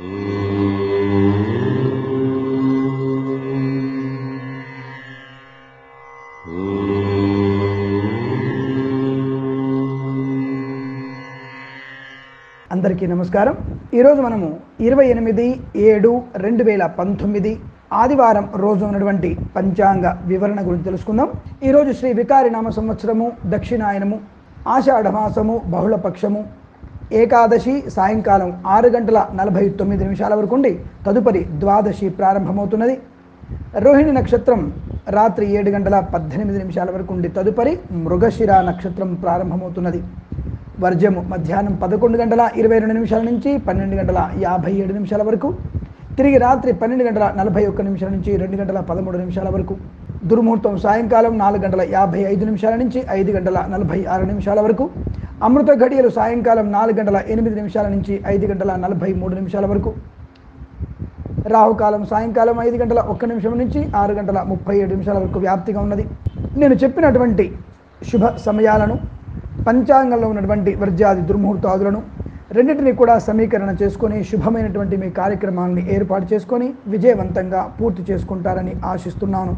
అందరికీ నమస్కారం. ఈరోజు మనము ఇరవై ఎనిమిది ఏడు రెండు వేల పంతొమ్మిది ఆదివారం రోజు ఉన్నటువంటి పంచాంగ వివరణ గురించి తెలుసుకుందాం. ఈరోజు శ్రీ వికారి నామ సంవత్సరము దక్షిణాయనము ఆషాఢమాసము బహుళపక్షము ఏకాదశి సాయంకాలం ఆరు గంటల నలభై తొమ్మిది నిమిషాల వరకు ఉండి తదుపరి ద్వాదశి ప్రారంభమవుతున్నది. రోహిణి నక్షత్రం రాత్రి ఏడు గంటల పద్దెనిమిది నిమిషాల వరకు ఉండి తదుపరి మృగశిర నక్షత్రం ప్రారంభమవుతున్నది. వర్జము మధ్యాహ్నం పదకొండు గంటల ఇరవై రెండు నిమిషాల నుంచి పన్నెండు గంటల యాభై ఏడు నిమిషాల వరకు తిరిగి రాత్రి పన్నెండు గంటల నలభై ఒక్క నిమిషాల నుంచి రెండు గంటల పదమూడు నిమిషాల వరకు దుర్ముహూర్తం సాయంకాలం నాలుగు గంటల యాభై ఐదు నిమిషాల నుంచి ఐదు గంటల నలభై ఆరు నిమిషాల వరకు అమృత ఘడియలు సాయంకాలం నాలుగు గంటల ఎనిమిది నిమిషాల నుంచి ఐదు గంటల నలభై మూడు నిమిషాల వరకు. రాహుకాలం సాయంకాలం ఐదు గంటల ఒక్క నిమిషం నుంచి ఆరు గంటల ముప్పై ఏడు నిమిషాల వరకు వ్యాప్తిగా ఉన్నది. నేను చెప్పినటువంటి శుభ సమయాలను పంచాంగంలో ఉన్నటువంటి వర్జాది దుర్ముహూర్తాదులను రెండింటినీ కూడా సమీకరణ చేసుకొని శుభమైనటువంటి మీ కార్యక్రమాలని ఏర్పాటు చేసుకొని విజయవంతంగా పూర్తి చేసుకుంటారని ఆశిస్తున్నాను.